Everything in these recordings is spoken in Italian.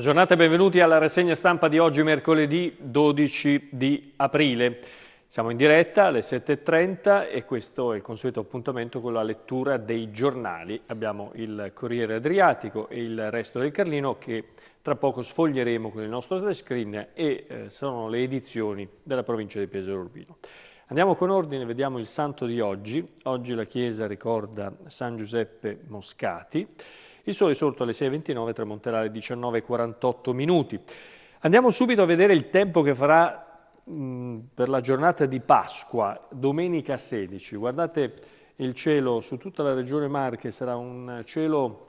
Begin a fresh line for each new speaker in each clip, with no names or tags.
Buona giornata e benvenuti alla rassegna stampa di oggi, mercoledì 12 di aprile. Siamo in diretta alle 7.30 e questo è il consueto appuntamento con la lettura dei giornali. Abbiamo il Corriere Adriatico e il resto del Carlino che tra poco sfoglieremo con il nostro touchscreen e eh, sono le edizioni della provincia di Pesaro Urbino. Andiamo con ordine, vediamo il santo di oggi. Oggi la Chiesa ricorda San Giuseppe Moscati. Il sole sorto alle 6.29, tramonterà alle 19.48 minuti. Andiamo subito a vedere il tempo che farà mh, per la giornata di Pasqua, domenica 16. Guardate il cielo su tutta la regione Marche, sarà un cielo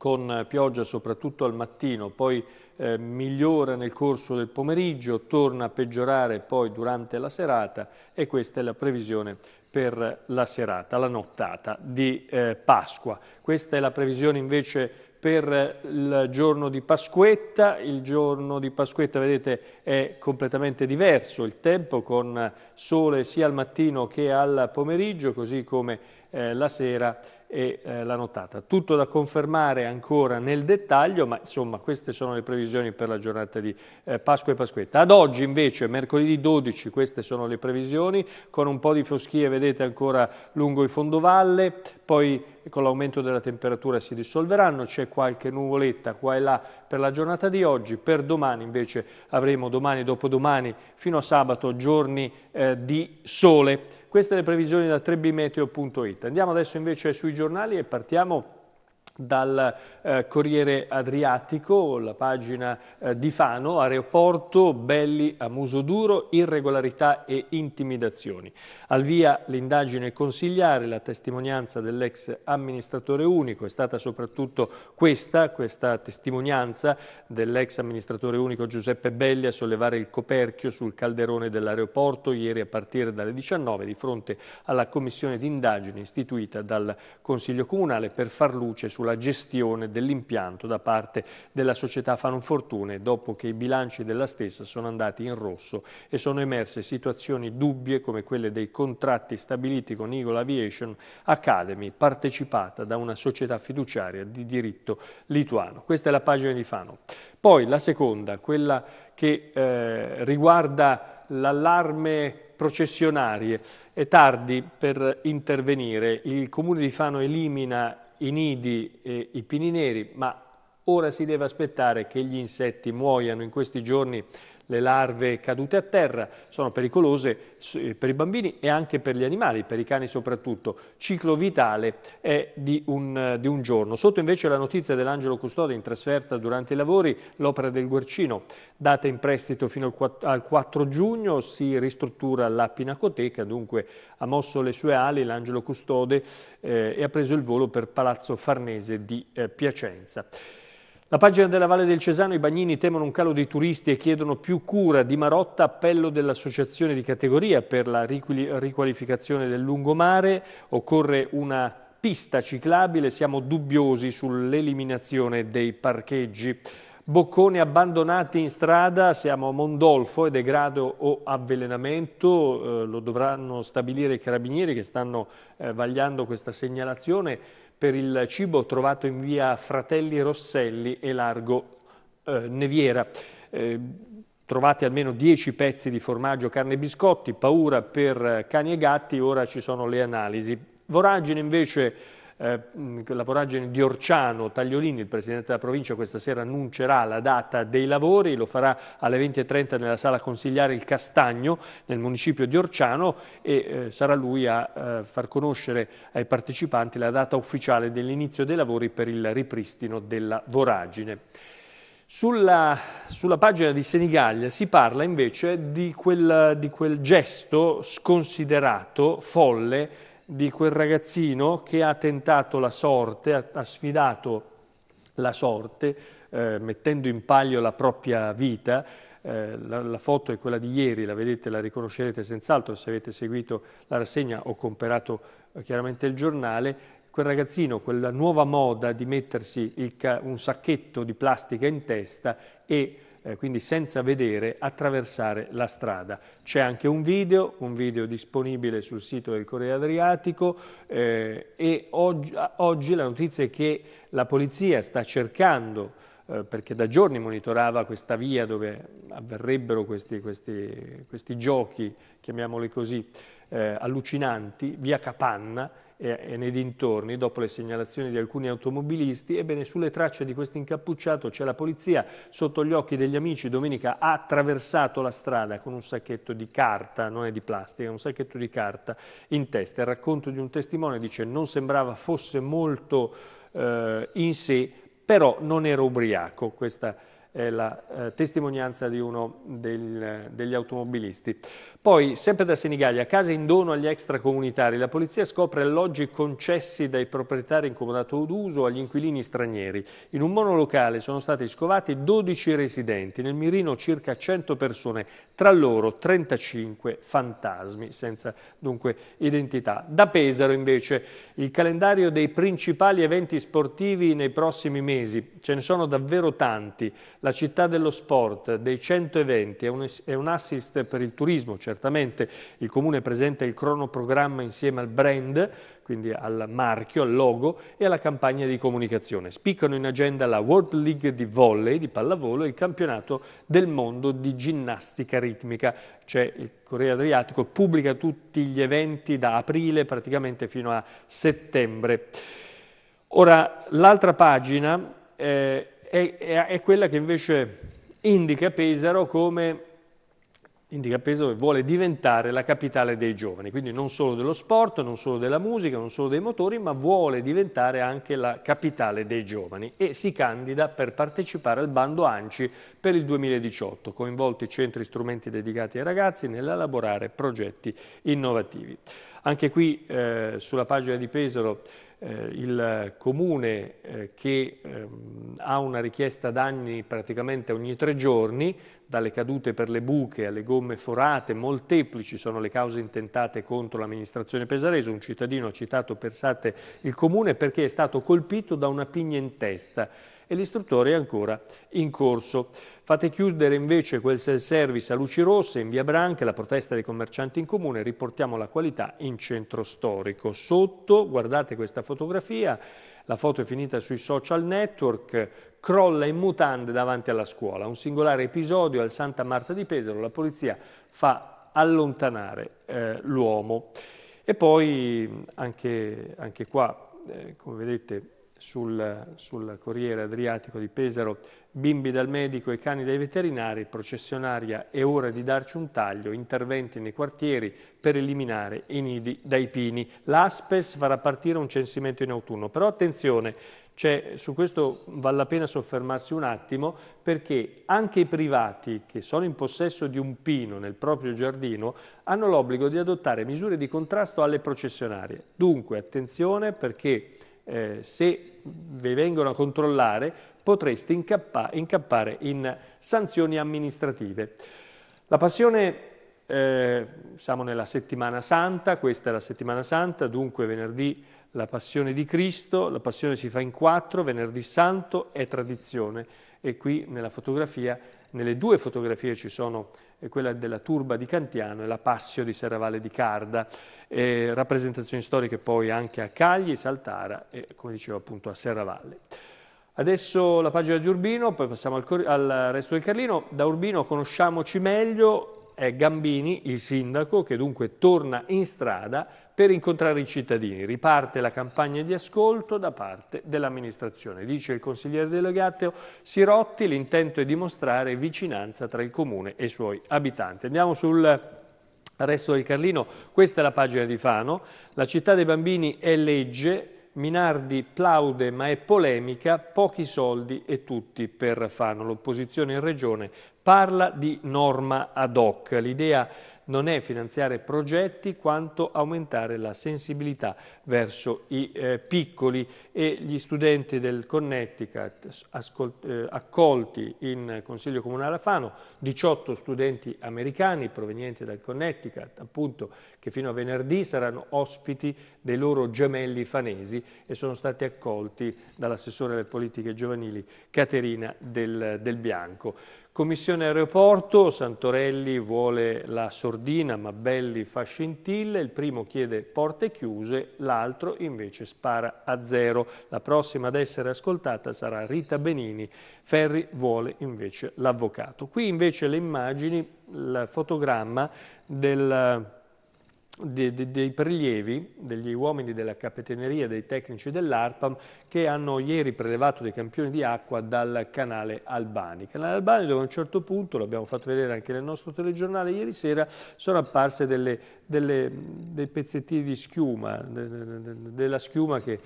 con pioggia soprattutto al mattino, poi eh, migliora nel corso del pomeriggio, torna a peggiorare poi durante la serata e questa è la previsione per la serata, la nottata di eh, Pasqua. Questa è la previsione invece per il giorno di Pasquetta. Il giorno di Pasquetta, vedete, è completamente diverso il tempo con sole sia al mattino che al pomeriggio, così come eh, la sera e eh, la nottata. Tutto da confermare ancora nel dettaglio, ma insomma queste sono le previsioni per la giornata di eh, Pasqua e Pasquetta. Ad oggi invece, mercoledì 12, queste sono le previsioni, con un po' di foschie, vedete ancora lungo il fondovalle, poi con l'aumento della temperatura si dissolveranno, c'è qualche nuvoletta qua e là per la giornata di oggi, per domani invece avremo domani dopodomani fino a sabato giorni eh, di sole. Queste le previsioni da 3bmeteo.it. Andiamo adesso invece sui giornali e partiamo dal eh, Corriere Adriatico, la pagina eh, di Fano, aeroporto, belli a muso duro, irregolarità e intimidazioni. Al via l'indagine consigliare, la testimonianza dell'ex amministratore unico, è stata soprattutto questa, questa testimonianza dell'ex amministratore unico Giuseppe Belli a sollevare il coperchio sul calderone dell'aeroporto ieri a partire dalle 19 di fronte alla commissione di indagine istituita dal Consiglio Comunale per far luce sulla sulla gestione dell'impianto da parte della società Fanfortune dopo che i bilanci della stessa sono andati in rosso e sono emerse situazioni dubbie come quelle dei contratti stabiliti con Eagle Aviation Academy partecipata da una società fiduciaria di diritto lituano. Questa è la pagina di Fano. Poi la seconda, quella che eh, riguarda l'allarme processionarie. È tardi per intervenire. Il Comune di Fano elimina i nidi e i pini neri, ma ora si deve aspettare che gli insetti muoiano in questi giorni le larve cadute a terra sono pericolose eh, per i bambini e anche per gli animali, per i cani soprattutto. Ciclo vitale è di un, di un giorno. Sotto invece la notizia dell'Angelo Custode in trasferta durante i lavori, l'opera del Guercino, data in prestito fino al 4 giugno, si ristruttura la Pinacoteca, dunque ha mosso le sue ali l'Angelo Custode eh, e ha preso il volo per Palazzo Farnese di eh, Piacenza. La pagina della Valle del Cesano, i bagnini temono un calo dei turisti e chiedono più cura. Di Marotta, appello dell'associazione di categoria per la riqualificazione del lungomare. Occorre una pista ciclabile, siamo dubbiosi sull'eliminazione dei parcheggi. Bocconi abbandonati in strada, siamo a Mondolfo e degrado o avvelenamento, eh, lo dovranno stabilire i carabinieri che stanno eh, vagliando questa segnalazione per il cibo trovato in via Fratelli Rosselli e largo eh, Neviera. Eh, trovati almeno 10 pezzi di formaggio, carne e biscotti, paura per cani e gatti, ora ci sono le analisi. Voragine invece eh, la voragine di Orciano Tagliolini, il Presidente della provincia, questa sera annuncerà la data dei lavori, lo farà alle 20.30 nella sala consigliare il Castagno nel municipio di Orciano e eh, sarà lui a eh, far conoscere ai partecipanti la data ufficiale dell'inizio dei lavori per il ripristino della voragine. Sulla, sulla, pagina di Senigallia si parla invece di quel, di quel gesto sconsiderato, folle, di quel ragazzino che ha tentato la sorte, ha, sfidato la sorte, eh, mettendo in palio la propria vita. Eh, la, la, foto è quella di ieri, la vedete, la riconoscerete senz'altro se avete seguito la rassegna o comprato eh, chiaramente il giornale. Quel ragazzino, quella nuova moda di mettersi il, un sacchetto di plastica in testa e eh, quindi senza vedere, attraversare la strada. C'è anche un video, un video disponibile sul sito del Corriere Adriatico eh, e oggi, oggi, la notizia è che la polizia sta cercando eh, perché da giorni monitorava questa via dove avverrebbero questi, questi, questi giochi, chiamiamoli così, eh, allucinanti, via Capanna, e nei dintorni, dopo le segnalazioni di alcuni automobilisti, ebbene sulle tracce di questo incappucciato c'è la polizia, sotto gli occhi degli amici domenica ha attraversato la strada con un sacchetto di carta, non è di plastica, un sacchetto di carta in testa. Il racconto di un testimone dice non sembrava fosse molto eh, in sé, però non era ubriaco, questa è la eh, testimonianza di uno del, degli automobilisti. Poi, sempre da Senigallia, case in dono agli extracomunitari. La polizia scopre alloggi concessi dai proprietari in comodato d'uso agli inquilini stranieri. In un monolocale sono stati scovati 12 residenti, nel mirino circa 100 persone, tra loro 35 fantasmi, senza dunque identità. Da Pesaro, invece, il calendario dei principali eventi sportivi nei prossimi mesi. Ce ne sono davvero tanti. La città dello sport, dei 100 eventi, è un, è un assist per il turismo, certamente il Comune presenta il cronoprogramma insieme al brand, quindi al marchio, al logo e alla campagna di comunicazione. Spiccano in agenda la World League di volley, di pallavolo e il campionato del mondo di ginnastica ritmica. Cioè il Corea Adriatico pubblica tutti gli eventi da aprile praticamente fino a settembre. Ora, l'altra pagina eh, è, è, quella che invece indica Pesaro come indica Pesaro che vuole diventare la capitale dei giovani, quindi non solo dello sport, non solo della musica, non solo dei motori, ma vuole diventare anche la capitale dei giovani e si candida per partecipare al bando ANCI per il 2018, coinvolti centri strumenti dedicati ai ragazzi nell'elaborare progetti innovativi. Anche qui eh, sulla pagina di Pesaro il comune eh, che ehm, ha una richiesta danni praticamente ogni tre giorni, dalle cadute per le buche alle gomme forate, molteplici sono le cause intentate contro l'amministrazione pesarese. Un cittadino ha citato Persate il comune perché è stato colpito da una pigna in testa e l'istruttore è ancora in corso. Fate chiudere invece quel self-service a luci rosse in via Branca, la protesta dei commercianti in comune, riportiamo la qualità in centro storico. Sotto, guardate questa fotografia, la foto è finita sui social network, crolla in mutande davanti alla scuola. Un singolare episodio al Santa Marta di Pesaro, la polizia fa allontanare eh, l'uomo. E poi anche, anche qua, eh, come vedete, sul, sul, Corriere Adriatico di Pesaro, bimbi dal medico e cani dai veterinari, processionaria è ora di darci un taglio, interventi nei quartieri per eliminare i nidi dai pini. L'Aspes farà partire un censimento in autunno, però attenzione, su questo vale la pena soffermarsi un attimo perché anche i privati che sono in possesso di un pino nel proprio giardino hanno l'obbligo di adottare misure di contrasto alle processionarie. Dunque attenzione perché eh, se vi vengono a controllare potreste incappa incappare in sanzioni amministrative. La passione, eh, siamo nella settimana santa, questa è la settimana santa, dunque venerdì la passione di Cristo, la passione si fa in quattro, venerdì santo è tradizione e qui nella fotografia, nelle due fotografie ci sono eh, quella della turba di Cantiano e la Passio di Serravalle di Carda, eh, rappresentazioni storiche poi anche a Cagli, Saltara e come dicevo appunto a Serravalle. Adesso la pagina di Urbino, poi passiamo al, al resto del Carlino. Da Urbino conosciamoci meglio, è Gambini, il sindaco, che dunque torna in strada per incontrare i cittadini. Riparte la campagna di ascolto da parte dell'amministrazione. Dice il consigliere delegato Sirotti, l'intento è dimostrare vicinanza tra il comune e i suoi abitanti. Andiamo sul resto del Carlino, questa è la pagina di Fano. La città dei bambini è legge, Minardi plaude ma è polemica, pochi soldi e tutti per Fano. L'opposizione in regione parla di norma ad hoc. L'idea non è finanziare progetti quanto aumentare la sensibilità verso i eh, piccoli e gli studenti del Connecticut eh, accolti in Consiglio Comunale a Fano, 18 studenti americani provenienti dal Connecticut, appunto che fino a venerdì saranno ospiti dei loro gemelli fanesi e sono stati accolti dall'assessore alle politiche giovanili Caterina del, del Bianco. Commissione aeroporto, Santorelli vuole la sordina, Mabelli fa scintille, il primo chiede porte chiuse, l'altro invece spara a zero. La prossima ad essere ascoltata sarà Rita Benini, Ferri vuole invece l'avvocato. Qui invece le immagini, il fotogramma del dei, dei, dei prelievi degli uomini della capitaneria, dei tecnici dell'ARPAM che hanno ieri prelevato dei campioni di acqua dal canale Albani. Canale Albani dove a un certo punto, l'abbiamo fatto vedere anche nel nostro telegiornale ieri sera, sono apparse delle, delle, dei pezzettini di schiuma, de, de, de, della schiuma che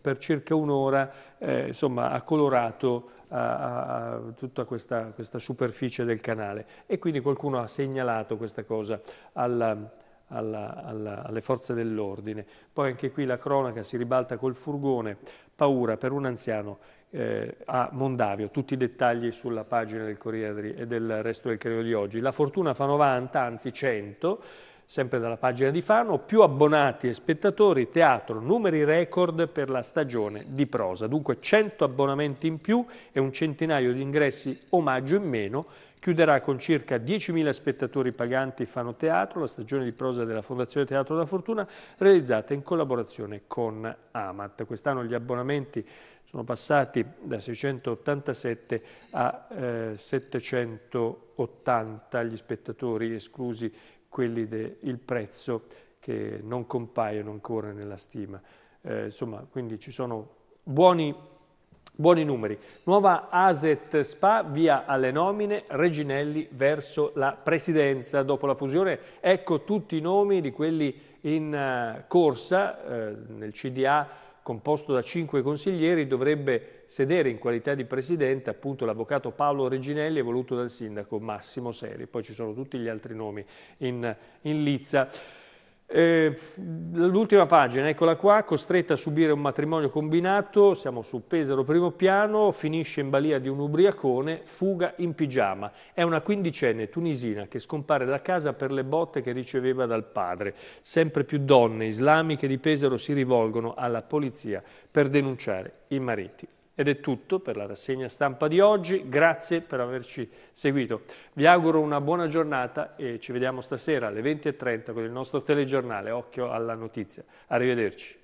per circa un'ora eh, ha colorato a, a tutta questa, questa, superficie del canale e quindi qualcuno ha segnalato questa cosa al, alla, alla, alle forze dell'ordine. Poi anche qui la cronaca si ribalta col furgone, paura per un anziano eh, a Mondavio, tutti i dettagli sulla pagina del Corriere e del resto del credo di oggi. La fortuna fa 90, anzi 100, sempre dalla pagina di Fano, più abbonati e spettatori, teatro, numeri record per la stagione di prosa. Dunque 100 abbonamenti in più e un centinaio di ingressi omaggio in meno Chiuderà con circa 10.000 spettatori paganti Fano Teatro, la stagione di prosa della Fondazione Teatro da Fortuna, realizzata in collaborazione con Amat. Quest'anno gli abbonamenti sono passati da 687 a eh, 780 gli spettatori, esclusi quelli del prezzo che non compaiono ancora nella stima. Eh, insomma, quindi ci sono buoni Buoni numeri. Nuova Aset Spa, via alle nomine, Reginelli verso la presidenza. Dopo la fusione, ecco tutti i nomi di quelli in uh, corsa uh, nel CDA composto da cinque consiglieri, dovrebbe sedere in qualità di presidente appunto l'avvocato Paolo Reginelli voluto dal sindaco Massimo Seri. Poi ci sono tutti gli altri nomi in, in lizza. Eh, l'ultima pagina, eccola qua, costretta a subire un matrimonio combinato, siamo su Pesaro primo piano, finisce in balia di un ubriacone, fuga in pigiama. È una quindicenne tunisina che scompare da casa per le botte che riceveva dal padre. Sempre più donne islamiche di Pesaro si rivolgono alla polizia per denunciare i mariti. Ed è tutto per la rassegna stampa di oggi, grazie per averci seguito. Vi auguro una buona giornata e ci vediamo stasera alle 20.30 con il nostro telegiornale Occhio alla notizia. Arrivederci.